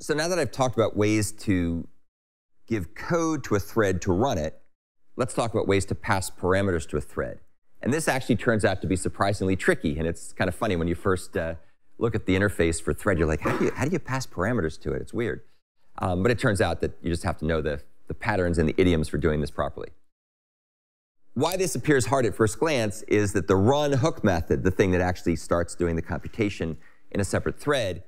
So now that I've talked about ways to give code to a thread to run it, let's talk about ways to pass parameters to a thread. And this actually turns out to be surprisingly tricky. And it's kind of funny when you first uh, look at the interface for thread, you're like, how do you, how do you pass parameters to it? It's weird. Um, but it turns out that you just have to know the, the patterns and the idioms for doing this properly. Why this appears hard at first glance is that the run hook method, the thing that actually starts doing the computation in a separate thread,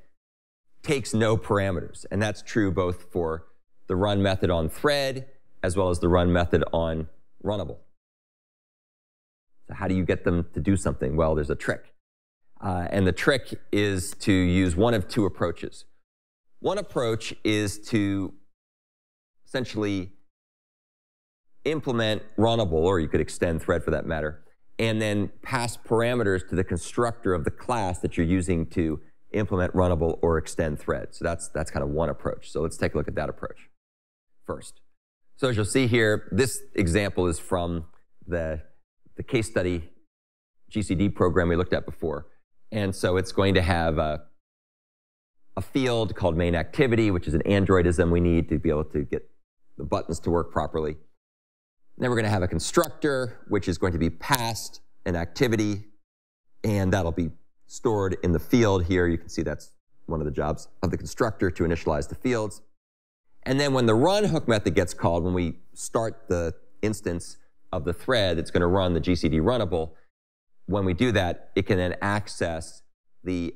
takes no parameters. And that's true both for the run method on thread as well as the run method on runnable. So how do you get them to do something? Well, there's a trick. Uh, and the trick is to use one of two approaches. One approach is to essentially implement runnable, or you could extend thread for that matter, and then pass parameters to the constructor of the class that you're using to implement runnable or extend thread. So that's, that's kind of one approach. So let's take a look at that approach first. So as you'll see here, this example is from the, the case study GCD program we looked at before. And so it's going to have a, a field called main activity, which is an Androidism we need to be able to get the buttons to work properly. Then we're going to have a constructor, which is going to be passed an activity, and that'll be stored in the field here. You can see that's one of the jobs of the constructor to initialize the fields. And then when the run hook method gets called, when we start the instance of the thread that's going to run the GCD runnable, when we do that, it can then access the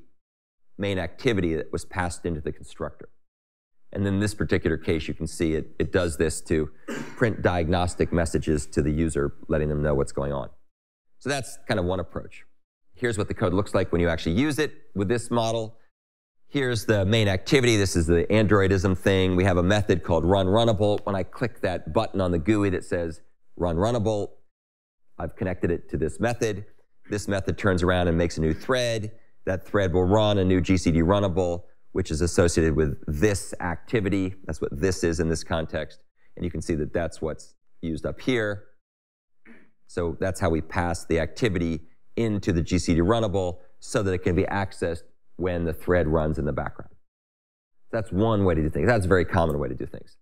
main activity that was passed into the constructor. And in this particular case, you can see it, it does this to print diagnostic messages to the user, letting them know what's going on. So that's kind of one approach. Here's what the code looks like when you actually use it with this model. Here's the main activity. This is the Androidism thing. We have a method called run runnable. When I click that button on the GUI that says run runnable, I've connected it to this method. This method turns around and makes a new thread. That thread will run a new GCD runnable, which is associated with this activity. That's what this is in this context. And you can see that that's what's used up here. So that's how we pass the activity into the GCD runnable so that it can be accessed when the thread runs in the background. That's one way to do things. That's a very common way to do things.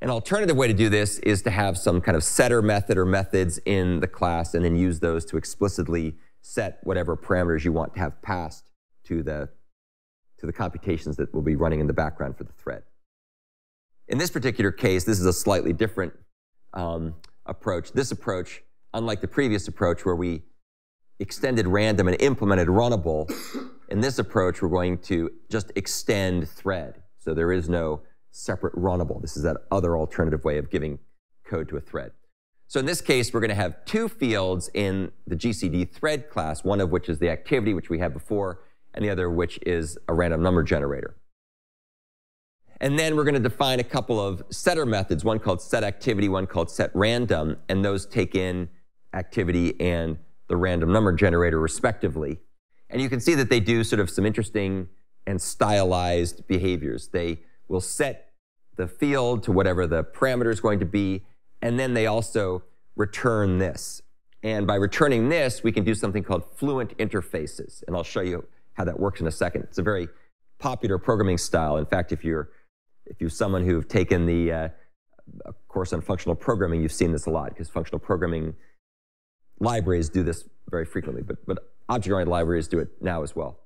An alternative way to do this is to have some kind of setter method or methods in the class and then use those to explicitly set whatever parameters you want to have passed to the, to the computations that will be running in the background for the thread. In this particular case, this is a slightly different um, approach. This approach, unlike the previous approach where we extended random and implemented runnable, in this approach, we're going to just extend thread. So there is no separate runnable. This is that other alternative way of giving code to a thread. So in this case, we're going to have two fields in the GCD thread class, one of which is the activity, which we had before, and the other which is a random number generator. And then we're going to define a couple of setter methods, one called set activity, one called set random, and those take in activity and the random number generator respectively. And you can see that they do sort of some interesting and stylized behaviors. They will set the field to whatever the parameter is going to be, and then they also return this. And by returning this, we can do something called fluent interfaces. And I'll show you how that works in a second. It's a very popular programming style. In fact, if you're if you're someone who've taken the uh, course on functional programming, you've seen this a lot because functional programming libraries do this very frequently, but, but object-oriented libraries do it now as well.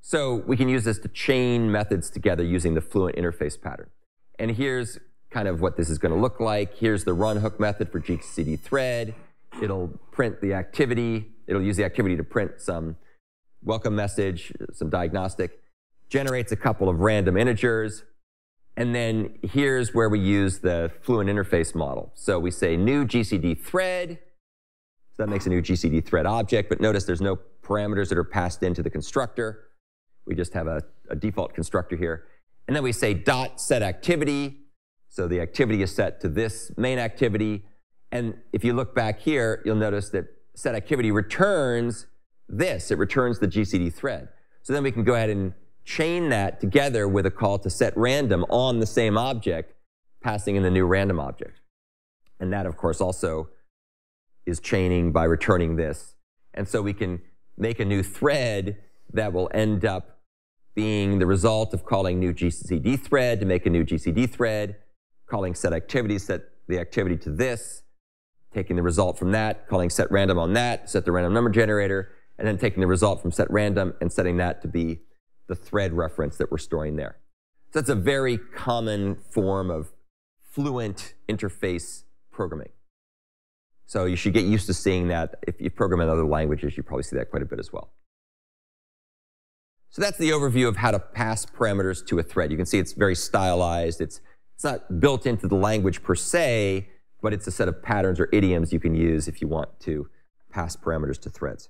So we can use this to chain methods together using the fluent interface pattern. And here's kind of what this is going to look like. Here's the run hook method for GCD thread. It'll print the activity. It'll use the activity to print some welcome message, some diagnostic, generates a couple of random integers, and then here's where we use the fluent interface model. So we say new GCD thread, so that makes a new GCD thread object, but notice there's no parameters that are passed into the constructor. We just have a, a default constructor here. And then we say dot set activity. So the activity is set to this main activity. And if you look back here, you'll notice that set activity returns this. It returns the GCD thread. So then we can go ahead and chain that together with a call to set random on the same object, passing in the new random object. And that, of course, also is chaining by returning this. And so we can make a new thread that will end up being the result of calling new GCD thread to make a new GCD thread, calling set activity, set the activity to this, taking the result from that, calling set random on that, set the random number generator, and then taking the result from set random and setting that to be the thread reference that we're storing there. So that's a very common form of fluent interface programming. So you should get used to seeing that. If you program in other languages, you probably see that quite a bit as well. So that's the overview of how to pass parameters to a thread. You can see it's very stylized. It's, it's not built into the language per se, but it's a set of patterns or idioms you can use if you want to pass parameters to threads.